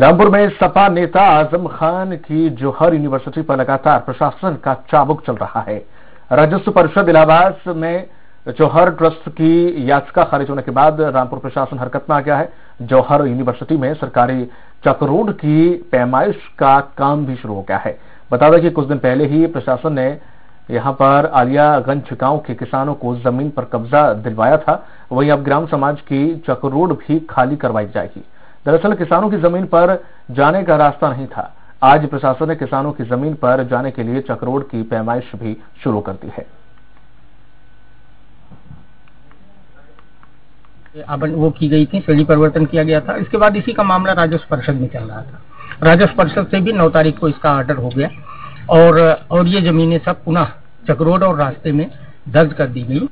रामपुर में सपा नेता आज़म खान की जौहर यूनिवर्सिटी पर लगातार प्रशासन का चाबुक चल रहा है। राजस्व परिषद इलाहाबाद में जौहर ट्रस्ट की याचिका खारिज होने के बाद रामपुर प्रशासन हरकत में आ गया है। जौहर यूनिवर्सिटी में सरकारी चक्रोड की पैमाइश का काम भी शुरू हो गया है। बता दें कि कुछ दिन पहले ही प्रशासन ने यहाँ पर आलियागंज गाँव के किसानों को ज़मीन पर कब्जा दिलवाया था। वहीं अब ग्राम समाज की चक्रोड भी खाली करवाई जाएगी। दरअसल किसानों की ज़मीन पर जाने का रास्ता नहीं था। आज प्रशासन ने किसानों की ज़मीन पर जाने के लिए चक्रोड की पैमाइश भी शुरू कर दी है। वो की गई थी, श्रेणी परिवर्तन किया गया था। इसके बाद इसी का मामला राजस्व परिषद में चल रहा था। राजस्व परिषद से भी नौ तारीख को इसका ऑर्डर हो गया और और ये जमीनें सब पुनः चक्रोड और रास्ते में दर्ज कर दी गई।